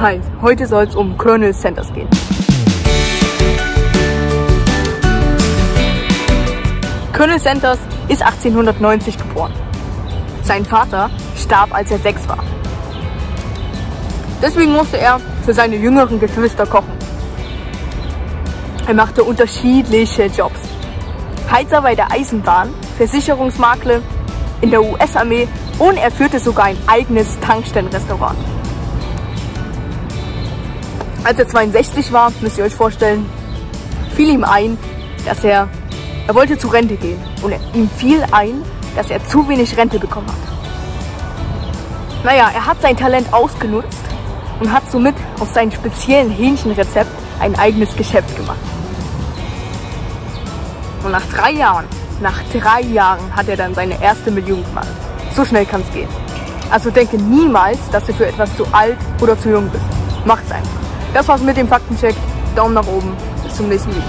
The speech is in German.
Hi, heute soll es um Colonel Sanders gehen. Colonel Sanders ist 1890 geboren. Sein Vater starb, als er sechs war. Deswegen musste er für seine jüngeren Geschwister kochen. Er machte unterschiedliche Jobs. Heizer bei der Eisenbahn, Versicherungsmakler in der US-Armee und er führte sogar ein eigenes Tankstellenrestaurant. Als er 62 war, müsst ihr euch vorstellen, fiel ihm ein, dass er, er wollte zur Rente gehen. Und ihm fiel ein, dass er zu wenig Rente bekommen hat. Naja, er hat sein Talent ausgenutzt und hat somit aus seinem speziellen Hähnchenrezept ein eigenes Geschäft gemacht. Und nach drei Jahren, nach drei Jahren hat er dann seine erste Million gemacht. So schnell kann es gehen. Also denke niemals, dass du für etwas zu alt oder zu jung bist. Macht's einfach. Das war's mit dem Faktencheck. Daumen nach oben. Bis zum nächsten Video.